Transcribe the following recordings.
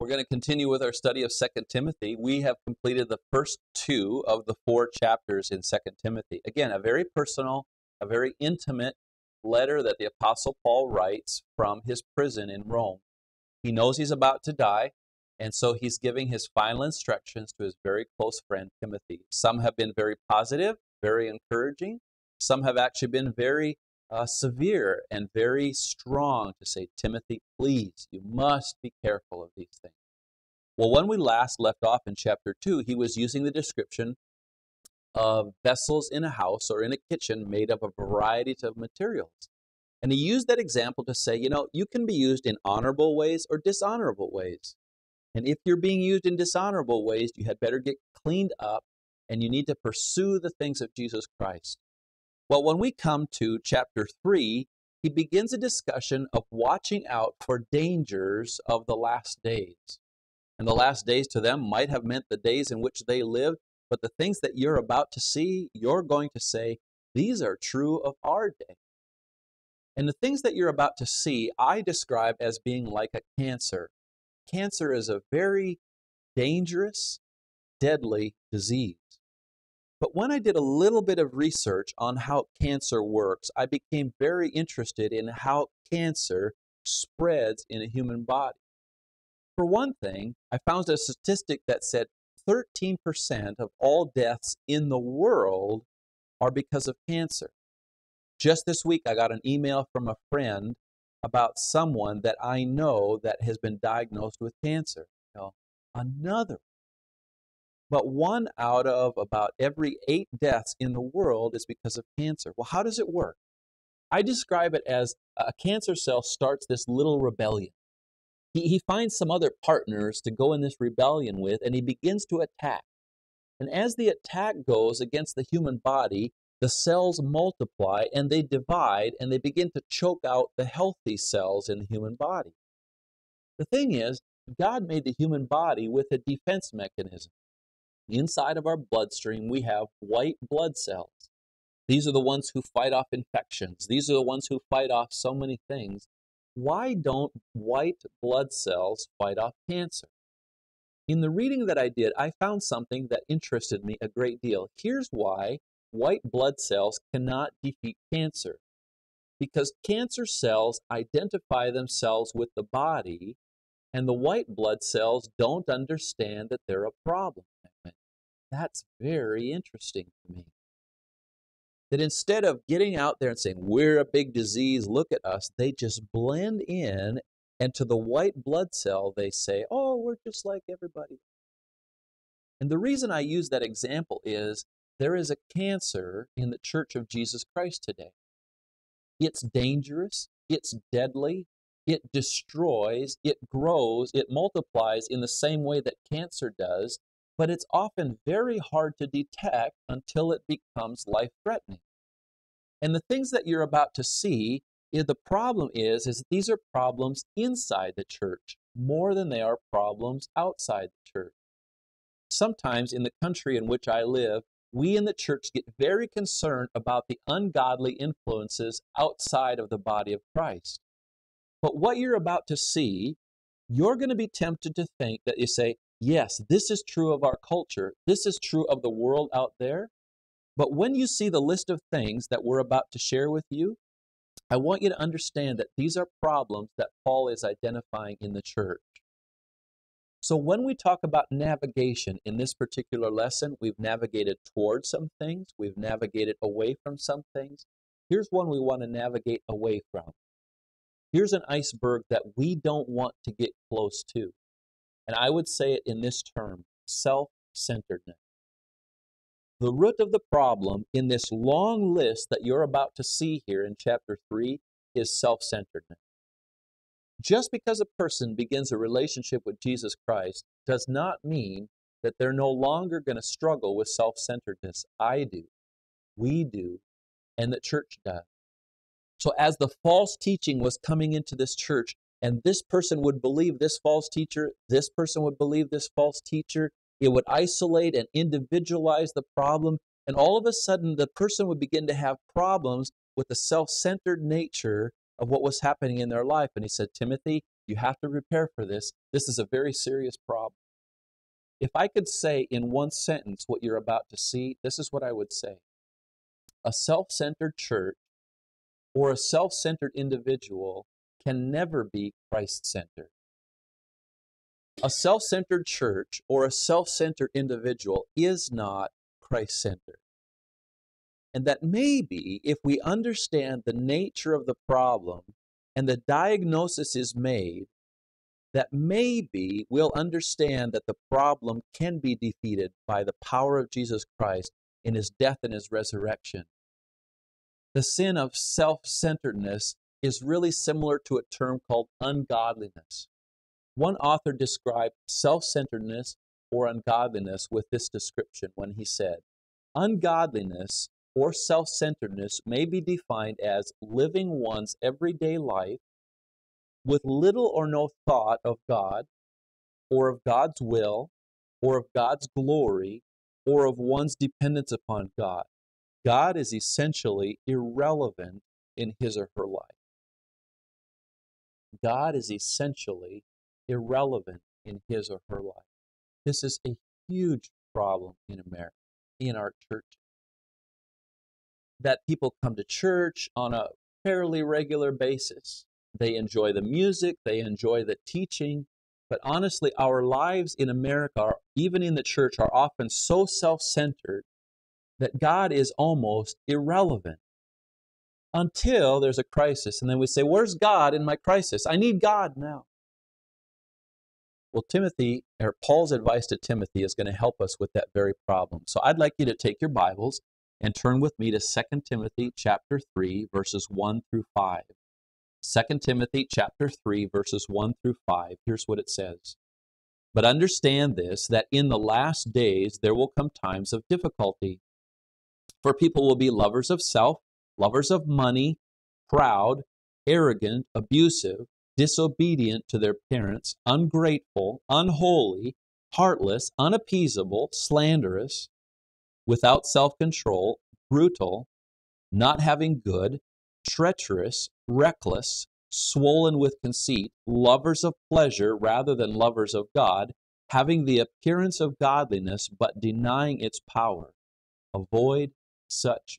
We're going to continue with our study of Second Timothy. We have completed the first two of the four chapters in Second Timothy. Again, a very personal, a very intimate letter that the Apostle Paul writes from his prison in Rome. He knows he's about to die, and so he's giving his final instructions to his very close friend Timothy. Some have been very positive, very encouraging. Some have actually been very uh, severe and very strong to say, Timothy, please, you must be careful of these things. Well, when we last left off in chapter 2, he was using the description of vessels in a house or in a kitchen made of a variety of materials. And he used that example to say, you know, you can be used in honorable ways or dishonorable ways. And if you're being used in dishonorable ways, you had better get cleaned up and you need to pursue the things of Jesus Christ. Well, when we come to chapter 3, he begins a discussion of watching out for dangers of the last days. And the last days to them might have meant the days in which they lived, but the things that you're about to see, you're going to say, these are true of our day. And the things that you're about to see, I describe as being like a cancer. Cancer is a very dangerous, deadly disease. But when I did a little bit of research on how cancer works, I became very interested in how cancer spreads in a human body. For one thing, I found a statistic that said 13% of all deaths in the world are because of cancer. Just this week, I got an email from a friend about someone that I know that has been diagnosed with cancer. You know, another but one out of about every eight deaths in the world is because of cancer. Well, how does it work? I describe it as a cancer cell starts this little rebellion. He, he finds some other partners to go in this rebellion with, and he begins to attack. And as the attack goes against the human body, the cells multiply and they divide and they begin to choke out the healthy cells in the human body. The thing is, God made the human body with a defense mechanism. Inside of our bloodstream, we have white blood cells. These are the ones who fight off infections. These are the ones who fight off so many things. Why don't white blood cells fight off cancer? In the reading that I did, I found something that interested me a great deal. Here's why white blood cells cannot defeat cancer. Because cancer cells identify themselves with the body, and the white blood cells don't understand that they're a problem. That's very interesting to me. That instead of getting out there and saying, we're a big disease, look at us, they just blend in, and to the white blood cell, they say, oh, we're just like everybody. And the reason I use that example is there is a cancer in the Church of Jesus Christ today. It's dangerous, it's deadly, it destroys, it grows, it multiplies in the same way that cancer does, but it's often very hard to detect until it becomes life threatening. And the things that you're about to see, eh, the problem is, is these are problems inside the church more than they are problems outside the church. Sometimes in the country in which I live, we in the church get very concerned about the ungodly influences outside of the body of Christ. But what you're about to see, you're going to be tempted to think that you say, yes, this is true of our culture, this is true of the world out there. But when you see the list of things that we're about to share with you, I want you to understand that these are problems that Paul is identifying in the church. So, when we talk about navigation in this particular lesson, we've navigated towards some things, we've navigated away from some things. Here's one we want to navigate away from. Here's an iceberg that we don't want to get close to. And I would say it in this term self centeredness. The root of the problem in this long list that you're about to see here in chapter 3 is self centeredness. Just because a person begins a relationship with Jesus Christ does not mean that they're no longer going to struggle with self centeredness. I do, we do, and the church does. So, as the false teaching was coming into this church, and this person would believe this false teacher, this person would believe this false teacher. It would isolate and individualize the problem, and all of a sudden the person would begin to have problems with the self centered nature of what was happening in their life. And he said, Timothy, You have to prepare for this. This is a very serious problem. If I could say in one sentence what you're about to see, this is what I would say. A self centered church or a self centered individual can never be Christ centered. A self centered church or a self centered individual is not Christ centered. And that maybe if we understand the nature of the problem and the diagnosis is made, that maybe we'll understand that the problem can be defeated by the power of Jesus Christ in his death and his resurrection. The sin of self centeredness is really similar to a term called ungodliness. One author described self centeredness or ungodliness with this description when he said, Ungodliness or self centeredness may be defined as living one's everyday life with little or no thought of God, or of God's will, or of God's glory, or of one's dependence upon God. God is essentially irrelevant in his or her life. God is essentially irrelevant in his or her life. This is a huge problem in America, in our church. That people come to church on a fairly regular basis. They enjoy the music, they enjoy the teaching, but honestly, our lives in America, even in the church, are often so self centered that God is almost irrelevant until there's a crisis. And then we say, Where's God in my crisis? I need God now. Well, Timothy, or Paul's advice to Timothy is going to help us with that very problem. So I'd like you to take your Bibles and turn with me to 2 Timothy chapter 3, verses 1 through 5. 2 Timothy chapter 3, verses 1 through 5. Here's what it says. But understand this, that in the last days there will come times of difficulty. For people will be lovers of self, lovers of money, proud, arrogant, abusive, disobedient to their parents, ungrateful, unholy, heartless, unappeasable, slanderous, without self control, brutal, not having good, treacherous, reckless, swollen with conceit, lovers of pleasure rather than lovers of God, having the appearance of godliness but denying its power. Avoid such.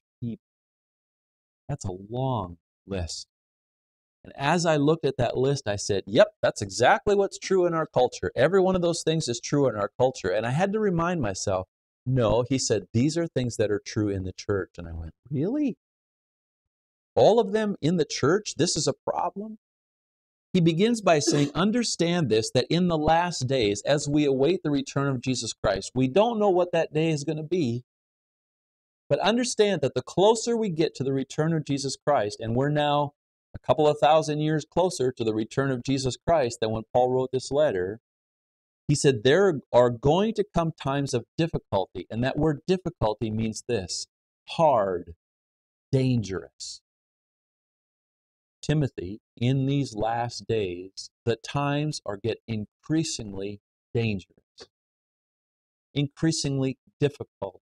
That's a long list. And as I looked at that list, I said, yep, that's exactly what's true in our culture. Every one of those things is true in our culture. And I had to remind myself, no, he said, these are things that are true in the church. And I went, really? All of them in the church? This is a problem? He begins by saying, Understand this, that in the last days, as we await the return of Jesus Christ, we don't know what that day is going to be, but understand that the closer we get to the return of Jesus Christ, and we're now a couple of thousand years closer to the return of Jesus Christ than when Paul wrote this letter, he said there are going to come times of difficulty. And that word difficulty means this hard, dangerous. Timothy, in these last days, the times are get increasingly dangerous, increasingly difficult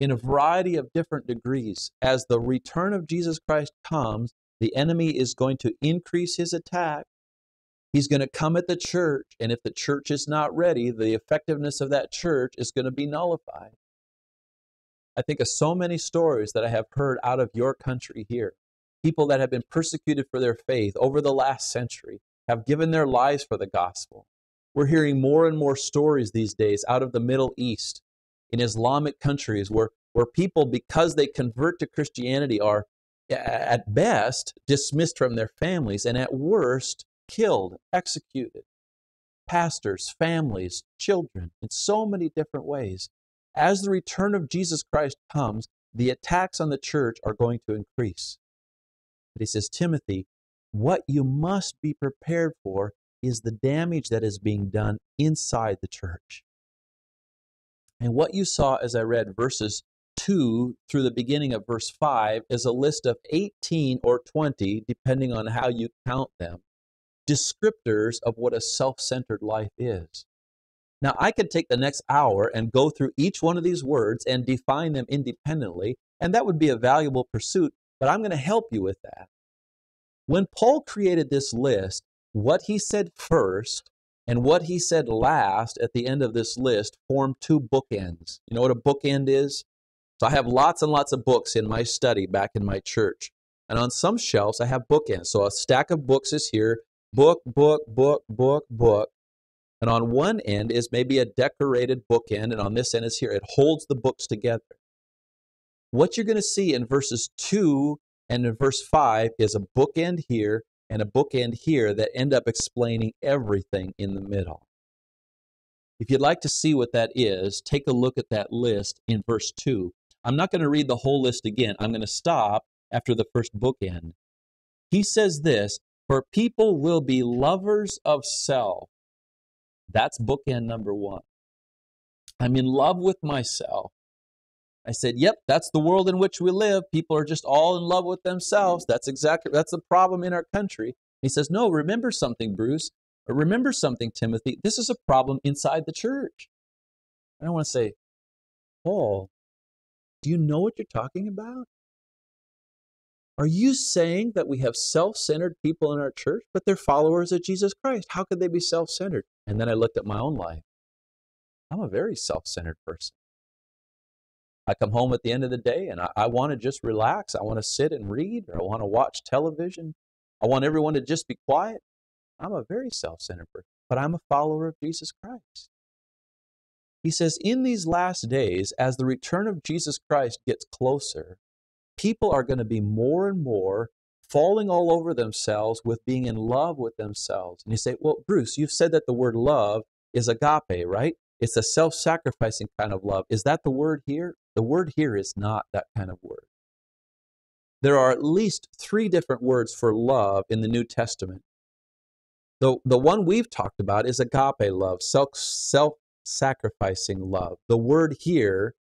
in a variety of different degrees. As the return of Jesus Christ comes, the enemy is going to increase his attack. He's going to come at the church, and if the church is not ready, the effectiveness of that church is going to be nullified. I think of so many stories that I have heard out of your country here. People that have been persecuted for their faith over the last century have given their lives for the gospel. We're hearing more and more stories these days out of the Middle East in Islamic countries where, where people, because they convert to Christianity, are at best dismissed from their families and at worst killed, executed. Pastors, families, children, in so many different ways. As the return of Jesus Christ comes, the attacks on the church are going to increase. But he says, Timothy, what you must be prepared for is the damage that is being done inside the church. And what you saw as I read verses 2 through the beginning of verse 5 is a list of 18 or 20, depending on how you count them, descriptors of what a self centered life is. Now, I could take the next hour and go through each one of these words and define them independently, and that would be a valuable pursuit, but I'm going to help you with that. When Paul created this list, what he said first and what he said last at the end of this list formed two bookends. You know what a bookend is? So I have lots and lots of books in my study back in my church. And on some shelves, I have bookends. So a stack of books is here book, book, book, book, book. And on one end is maybe a decorated bookend, and on this end is here. It holds the books together. What you're going to see in verses 2 and in verse 5 is a bookend here and a bookend here that end up explaining everything in the middle. If you'd like to see what that is, take a look at that list in verse 2. I'm not going to read the whole list again. I'm going to stop after the first bookend. He says this For people will be lovers of self. That's bookend number one. I'm in love with myself. I said, "Yep, that's the world in which we live. People are just all in love with themselves. That's exactly that's the problem in our country." He says, "No, remember something, Bruce. Remember something, Timothy. This is a problem inside the church." And I want to say, "Paul, do you know what you're talking about? Are you saying that we have self centered people in our church, but they're followers of Jesus Christ? How could they be self centered? And then I looked at my own life. I'm a very self centered person. I come home at the end of the day and I, I want to just relax. I want to sit and read, or I want to watch television. I want everyone to just be quiet. I'm a very self centered person, but I'm a follower of Jesus Christ. He says, in these last days, as the return of Jesus Christ gets closer, people are going to be more and more falling all over themselves with being in love with themselves. And you say, well, Bruce, you've said that the word love is agape, right? It's a self sacrificing kind of love. Is that the word here? The word here is not that kind of word. There are at least three different words for love in the New Testament. The, the one we've talked about is agape love, self sacrificing love. The word here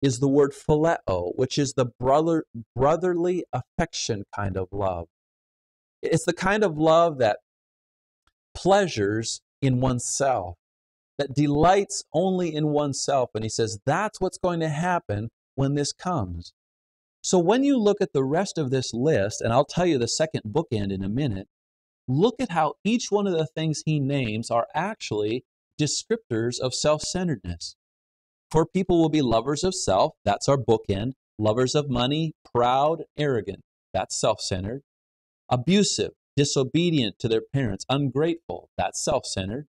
is the word phileo, which is the brother, brotherly affection kind of love. It's the kind of love that pleasures in oneself that delights only in oneself. And he says that's what's going to happen when this comes. So when you look at the rest of this list, and I'll tell you the second bookend in a minute, look at how each one of the things he names are actually descriptors of self centeredness. For people will be lovers of self, that's our bookend, lovers of money, proud, arrogant, that's self centered, abusive, disobedient to their parents, ungrateful, that's self centered,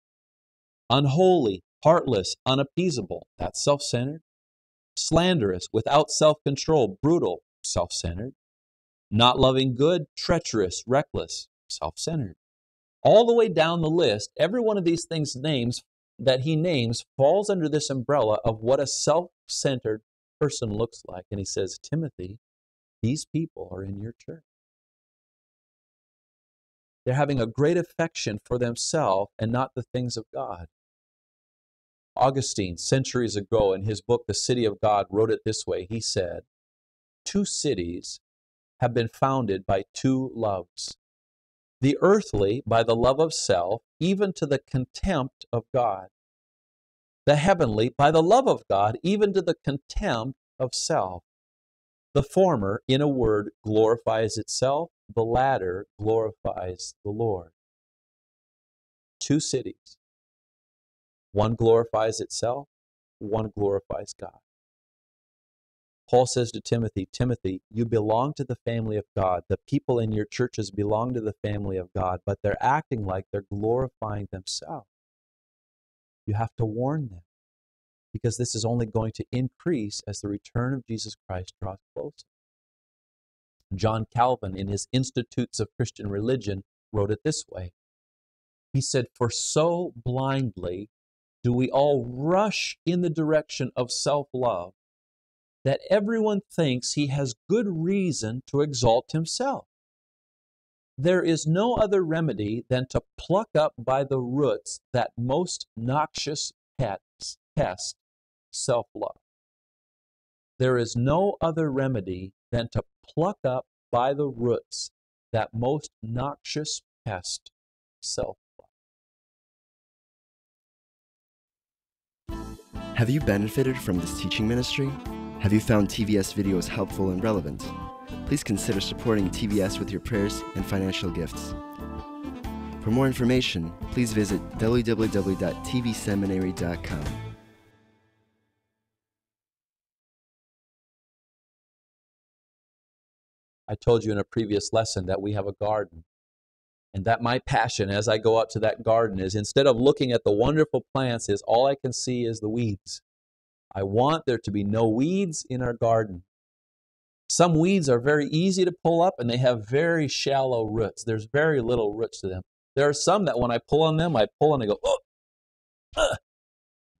unholy, heartless, unappeasable, that's self centered, slanderous, without self control, brutal, self centered, not loving good, treacherous, reckless, self centered. All the way down the list, every one of these things names that he names falls under this umbrella of what a self centered person looks like. And he says, Timothy, these people are in your church. They're having a great affection for themselves and not the things of God. Augustine, centuries ago, in his book, The City of God, wrote it this way He said, Two cities have been founded by two loves the earthly by the love of self, even to the contempt of God, the heavenly by the love of God, even to the contempt of self. The former, in a word, glorifies itself, the latter glorifies the Lord. Two cities one glorifies itself, one glorifies God. Paul says to Timothy, Timothy, you belong to the family of God. The people in your churches belong to the family of God, but they're acting like they're glorifying themselves. You have to warn them because this is only going to increase as the return of Jesus Christ draws closer. John Calvin, in his Institutes of Christian Religion, wrote it this way He said, For so blindly do we all rush in the direction of self love that everyone thinks he has good reason to exalt himself. There is no other remedy than to pluck up by the roots that most noxious pest, self love. There is no other remedy than to pluck up by the roots that most noxious pest self love. Have you benefited from this teaching ministry? Have you found TVS videos helpful and relevant? Please consider supporting TVS with your prayers and financial gifts. For more information, please visit www.tvseminary.com. I told you in a previous lesson that we have a garden. And that my passion as I go out to that garden is instead of looking at the wonderful plants, is all I can see is the weeds. I want there to be no weeds in our garden. Some weeds are very easy to pull up and they have very shallow roots. There's very little roots to them. There are some that when I pull on them, I pull and I go, oh, uh,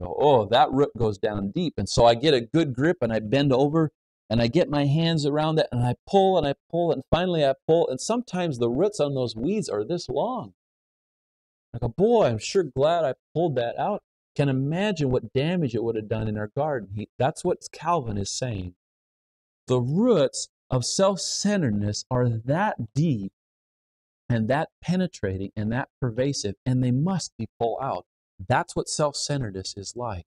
oh, that root goes down deep. And so I get a good grip and I bend over and I get my hands around it and I pull and I pull and finally I pull. And sometimes the roots on those weeds are this long. I go, boy, I'm sure glad I pulled that out. Can imagine what damage it would have done in our garden. He, that's what Calvin is saying. The roots of self centeredness are that deep and that penetrating and that pervasive, and they must be pulled out. That's what self centeredness is like.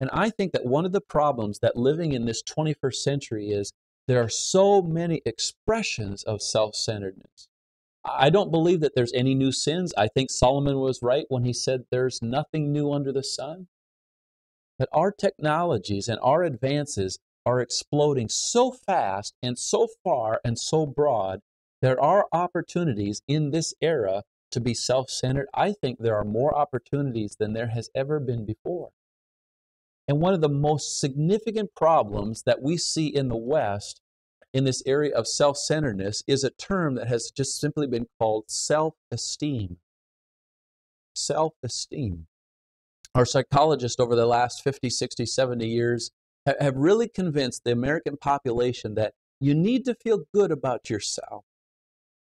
And I think that one of the problems that living in this 21st century is there are so many expressions of self centeredness. I don't believe that there's any new sins. I think Solomon was right when he said there's nothing new under the sun. But our technologies and our advances are exploding so fast and so far and so broad. There are opportunities in this era to be self centered. I think there are more opportunities than there has ever been before. And one of the most significant problems that we see in the West in this area of self centeredness is a term that has just simply been called self esteem. Self esteem. Our psychologists over the last 50, 60, 70 years have really convinced the American population that you need to feel good about yourself.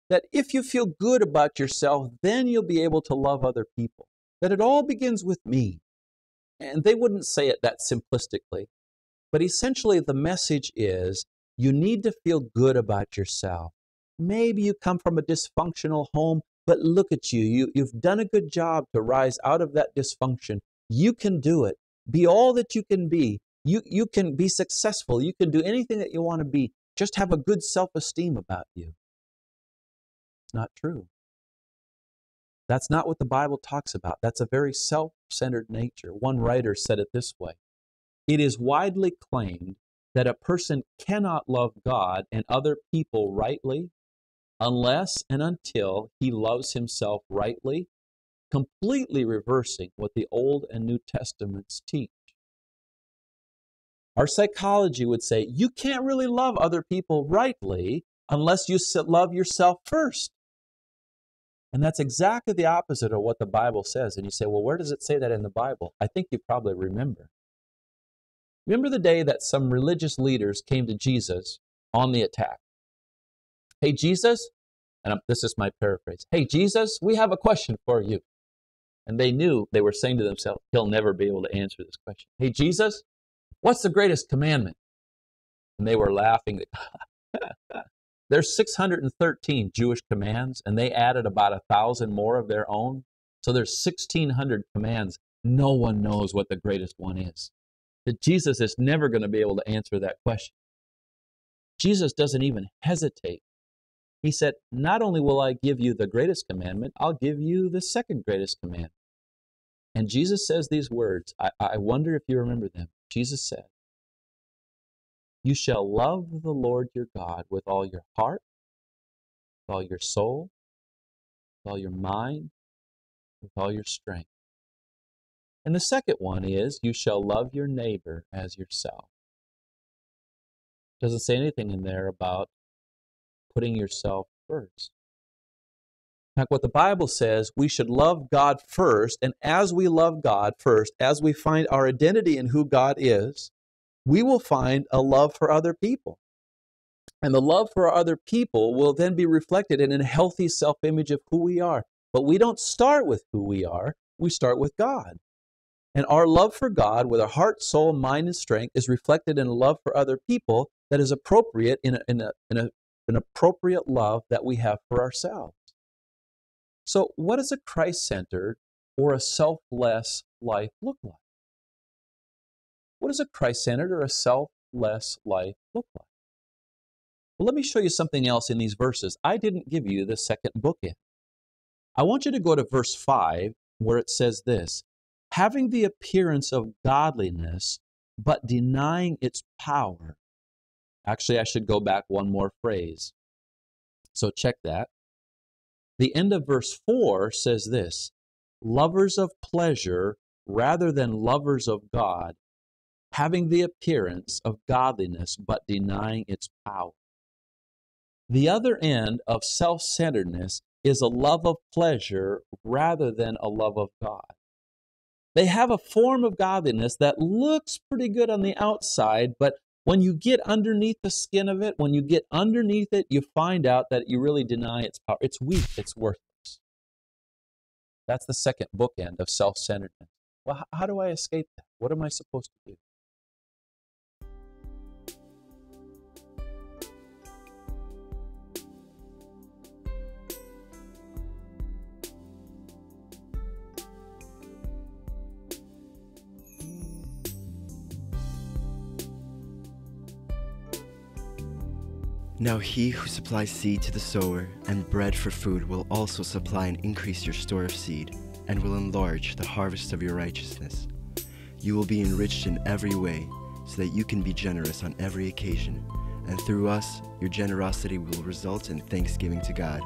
That if you feel good about yourself, then you'll be able to love other people. That it all begins with me. And they wouldn't say it that simplistically. But essentially, the message is you need to feel good about yourself. Maybe you come from a dysfunctional home, but look at you. you. You've done a good job to rise out of that dysfunction. You can do it. Be all that you can be. You, you can be successful. You can do anything that you want to be. Just have a good self esteem about you. It's not true. That's not what the Bible talks about. That's a very self centered nature. One writer said it this way It is widely claimed that a person cannot love God and other people rightly unless and until he loves himself rightly, completely reversing what the Old and New Testaments teach. Our psychology would say you can't really love other people rightly unless you love yourself first. And that's exactly the opposite of what the Bible says. And you say, well, where does it say that in the Bible? I think you probably remember. Remember the day that some religious leaders came to Jesus on the attack? Hey, Jesus, and this is my paraphrase. Hey, Jesus, we have a question for you. And they knew they were saying to themselves, he'll never be able to answer this question. Hey, Jesus, what's the greatest commandment? And they were laughing. There's 613 Jewish commands, and they added about a thousand more of their own. So there's 1,600 commands. No one knows what the greatest one is that Jesus is never going to be able to answer that question. Jesus doesn't even hesitate. He said, Not only will I give you the greatest commandment, I'll give you the second greatest commandment. And Jesus says these words. I, I wonder if you remember them. Jesus said, You shall love the Lord your God with all your heart, with all your soul, with all your mind, with all your strength. And the second one is, you shall love your neighbor as yourself. Doesn't say anything in there about putting yourself first. Fact, what the Bible says, we should love God first, and as we love God first, as we find our identity in who God is, we will find a love for other people. And the love for other people will then be reflected in a healthy self image of who we are. But we don't start with who we are, we start with God. And our love for God with our heart, soul, mind, and strength is reflected in a love for other people that is appropriate in, a, in, a, in a, an appropriate love that we have for ourselves. So, what does a Christ centered or a selfless life look like? What does a Christ centered or a selfless life look like? Well, let me show you something else in these verses. I didn't give you the second book bookend. I want you to go to verse 5 where it says this having the appearance of godliness, but denying its power. Actually, I should go back one more phrase. So check that. The end of verse 4 says this lovers of pleasure rather than lovers of God, having the appearance of godliness but denying its power. The other end of self centeredness is a love of pleasure rather than a love of God. They have a form of godliness that looks pretty good on the outside, but when you get underneath the skin of it, when you get underneath it, you find out that you really deny its power. It's weak, it's worthless. That's the second bookend of self centeredness. Well, how do I escape that? What am I supposed to do? Now he who supplies seed to the sower and bread for food will also supply and increase your store of seed, and will enlarge the harvest of your righteousness. You will be enriched in every way, so that you can be generous on every occasion, and through us your generosity will result in thanksgiving to God.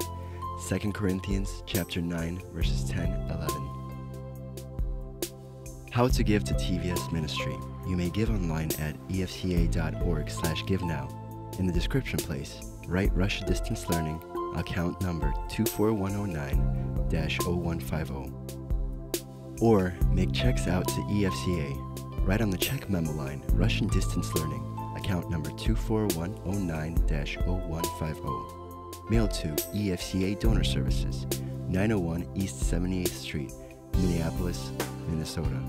2 Corinthians chapter 9 verses 10 11. How to give to TVS Ministry. You may give online at efca.org/give now in the description place, write Russia Distance Learning, account number 24109-0150. Or make checks out to EFCA. Write on the check memo line, Russian Distance Learning, account number 24109-0150. Mail to EFCA Donor Services, 901 East 78th Street, Minneapolis, Minnesota,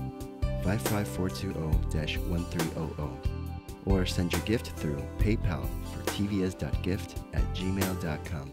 55420-1300 or send your gift through PayPal for tvs.gift at gmail.com.